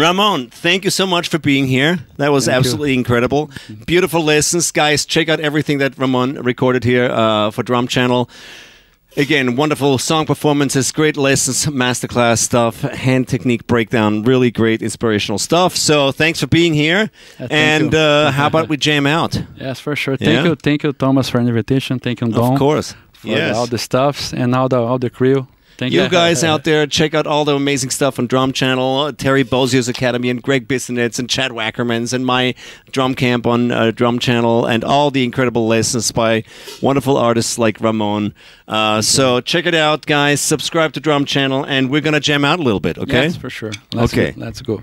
Ramon, thank you so much for being here. That was Thank absolutely incredible. Beautiful lessons, guys. Check out everything that Ramon recorded here uh, for Drum Channel. Again, wonderful song performances, great lessons, masterclass stuff, hand technique breakdown, really great inspirational stuff. So thanks for being here. Thank and uh, how about we jam out? Yes, for sure. Thank Yeah? you, thank you, Thomas, for the invitation. Thank you, Don, Of course. for Yes. all the stuffs and all the all the crew. Thank You guys out there, check out all the amazing stuff on Drum Channel, uh, Terry Bozzio's Academy, and Greg Bissonette's, and Chad Wackerman's, and my drum camp on uh, Drum Channel, and all the incredible lessons by wonderful artists like Ramon. Uh, so check it out, guys. Subscribe to Drum Channel, and we're gonna jam out a little bit, okay? Yes, for sure. Let's Okay. Go. Let's go.